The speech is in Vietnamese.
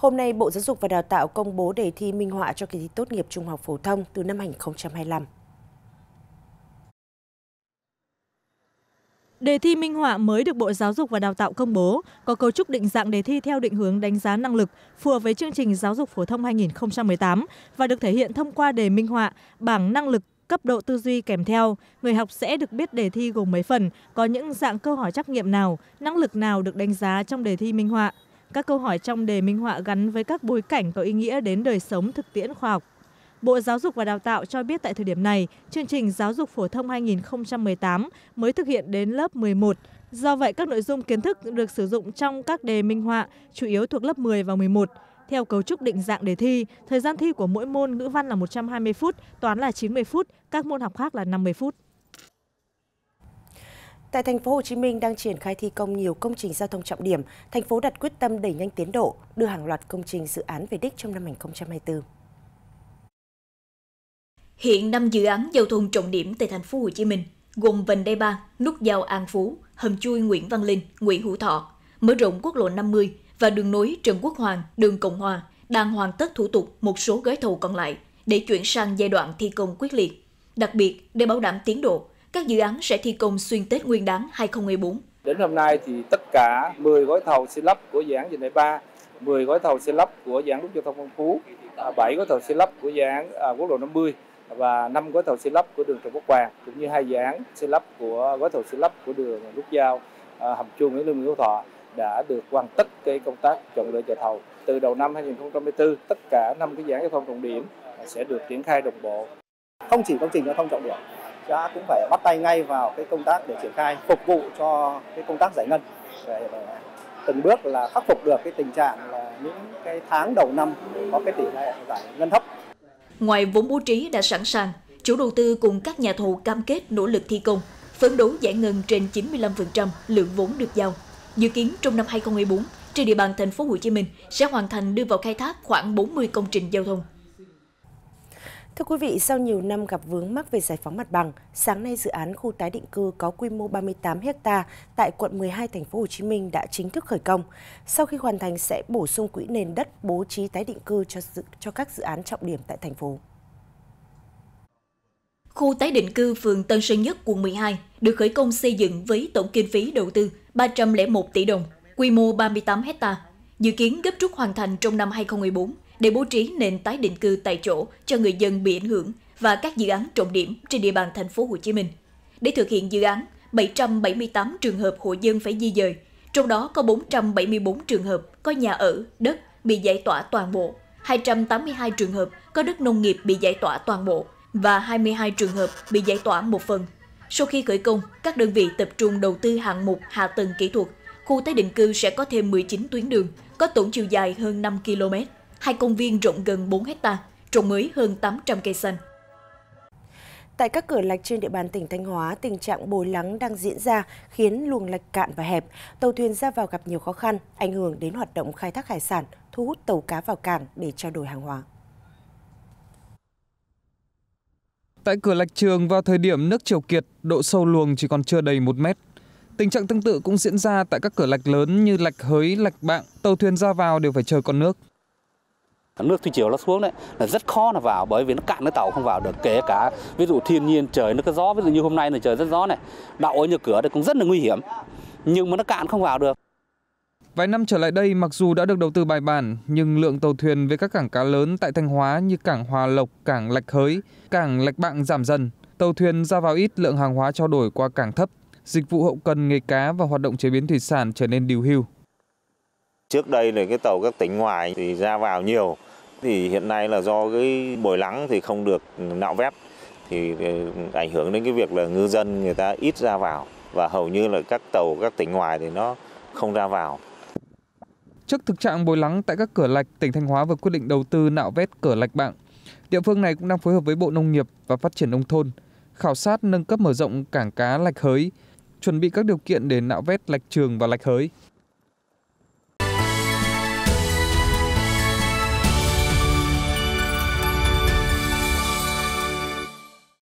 Hôm nay, Bộ Giáo dục và Đào tạo công bố đề thi minh họa cho kỳ thi tốt nghiệp trung học phổ thông từ năm 2025. Đề thi minh họa mới được Bộ Giáo dục và Đào tạo công bố, có cấu trúc định dạng đề thi theo định hướng đánh giá năng lực phù hợp với chương trình giáo dục phổ thông 2018 và được thể hiện thông qua đề minh họa, bảng năng lực cấp độ tư duy kèm theo. Người học sẽ được biết đề thi gồm mấy phần, có những dạng câu hỏi trắc nghiệm nào, năng lực nào được đánh giá trong đề thi minh họa. Các câu hỏi trong đề minh họa gắn với các bối cảnh có ý nghĩa đến đời sống thực tiễn khoa học. Bộ Giáo dục và Đào tạo cho biết tại thời điểm này, chương trình giáo dục phổ thông 2018 mới thực hiện đến lớp 11. Do vậy, các nội dung kiến thức được sử dụng trong các đề minh họa chủ yếu thuộc lớp 10 và 11. Theo cấu trúc định dạng đề thi, thời gian thi của mỗi môn ngữ văn là 120 phút, toán là 90 phút, các môn học khác là 50 phút. Tại thành phố Hồ Chí Minh đang triển khai thi công nhiều công trình giao thông trọng điểm, thành phố đặt quyết tâm đẩy nhanh tiến độ, đưa hàng loạt công trình dự án về đích trong năm 2024. Hiện năm dự án giao thông trọng điểm tại thành phố Hồ Chí Minh gồm vành đai 3, nút giao An Phú, hầm chui Nguyễn Văn Linh, Nguyễn Hữu Thọ, mở rộng quốc lộ 50 và đường nối Trần Quốc Hoàng, đường Cộng Hòa đang hoàn tất thủ tục một số gói thầu còn lại để chuyển sang giai đoạn thi công quyết liệt. Đặc biệt, để bảo đảm tiến độ, các dự án sẽ thi công xuyên Tết Nguyên đán 2014. Đến hôm nay thì tất cả 10 gói thầu xây lắp của dự án Dinh đai 3, 10 gói thầu xây lắp của dự án nút giao thông Phong Phú, 7 gói thầu xây lắp của dự án quốc à, à, lộ 50 và 5 gói thầu xây lắp của đường Trần Quốc Hoàng cũng như hai dự án xây lắp của gói thầu xây lắp của đường nút giao à, hầm chuông Nguyễn Lương Nguyễn Thọ đã được hoàn tất cái công tác chọn lựa nhà thầu. Từ đầu năm 2024, tất cả năm cái dự án giao thông trọng điểm sẽ được triển khai đồng bộ. Không chỉ công trình giao thông trọng điểm, xã cũng phải bắt tay ngay vào cái công tác để triển khai phục vụ cho cái công tác giải ngân để từng bước là khắc phục được cái tình trạng là những cái tháng đầu năm có cái tỷ lệ giải ngân thấp. Ngoài vốn bố trí đã sẵn sàng, chủ đầu tư cùng các nhà thầu cam kết nỗ lực thi công, phấn đấu giải ngân trên 95% lượng vốn được giao. Dự kiến trong năm 2014, trên địa bàn thành phố Hồ Chí Minh sẽ hoàn thành đưa vào khai thác khoảng 40 công trình giao thông. Thưa quý vị, sau nhiều năm gặp vướng mắc về giải phóng mặt bằng, sáng nay dự án khu tái định cư có quy mô 38 ha tại quận 12 thành phố Hồ Chí Minh đã chính thức khởi công. Sau khi hoàn thành sẽ bổ sung quỹ nền đất bố trí tái định cư cho dự, cho các dự án trọng điểm tại thành phố. Khu tái định cư phường Tân Sơn Nhất, quận 12 được khởi công xây dựng với tổng kinh phí đầu tư 301 tỷ đồng, quy mô 38 ha, dự kiến gấp rút hoàn thành trong năm 2014 để bố trí nền tái định cư tại chỗ cho người dân bị ảnh hưởng và các dự án trọng điểm trên địa bàn thành phố Hồ Chí Minh. Để thực hiện dự án, 778 trường hợp hộ dân phải di dời, trong đó có 474 trường hợp có nhà ở, đất bị giải tỏa toàn bộ, 282 trường hợp có đất nông nghiệp bị giải tỏa toàn bộ và 22 trường hợp bị giải tỏa một phần. Sau khi khởi công, các đơn vị tập trung đầu tư hạng mục hạ tầng kỹ thuật, khu tái định cư sẽ có thêm 19 tuyến đường, có tổng chiều dài hơn 5 km hai công viên rộng gần 4 hecta, trồng mới hơn 800 cây xanh. Tại các cửa lạch trên địa bàn tỉnh Thanh Hóa, tình trạng bồi lắng đang diễn ra khiến luồng lạch cạn và hẹp. Tàu thuyền ra vào gặp nhiều khó khăn, ảnh hưởng đến hoạt động khai thác hải sản, thu hút tàu cá vào cảng để trao đổi hàng hóa. Tại cửa lạch trường vào thời điểm nước chiều kiệt, độ sâu luồng chỉ còn chưa đầy 1 mét. Tình trạng tương tự cũng diễn ra tại các cửa lạch lớn như lạch hới, lạch bạn, tàu thuyền ra vào đều phải chờ con nước nước thủy chiều nó xuống đấy là rất khó là vào bởi vì nó cạn cái tàu không vào được kể cả ví dụ thiên nhiên trời nó có gió ví dụ như hôm nay là trời rất gió này đậu ở như cửa thì cũng rất là nguy hiểm nhưng mà nó cạn không vào được Vài năm trở lại đây, mặc dù đã được đầu tư bài bản, nhưng lượng tàu thuyền về các cảng cá lớn tại Thanh Hóa như cảng Hòa Lộc, cảng Lạch Hới, cảng Lạch Bạng giảm dần. Tàu thuyền ra vào ít, lượng hàng hóa trao đổi qua cảng thấp. Dịch vụ hậu cần nghề cá và hoạt động chế biến thủy sản trở nên điều hưu. Trước đây là cái tàu các tỉnh ngoài thì ra vào nhiều, thì hiện nay là do cái bồi lắng thì không được nạo vét thì ờ, ảnh hưởng đến cái việc là ngư dân người ta ít ra vào và hầu như là các tàu các tỉnh ngoài thì nó không ra vào. Trước thực trạng bồi lắng tại các cửa lạch, tỉnh Thanh Hóa vừa quyết định đầu tư nạo vét cửa lạch bạng. Địa phương này cũng đang phối hợp với Bộ Nông nghiệp và Phát triển Nông thôn, khảo sát nâng cấp mở rộng cảng cá lạch hới, chuẩn bị các điều kiện để nạo vét lạch trường và lạch hới.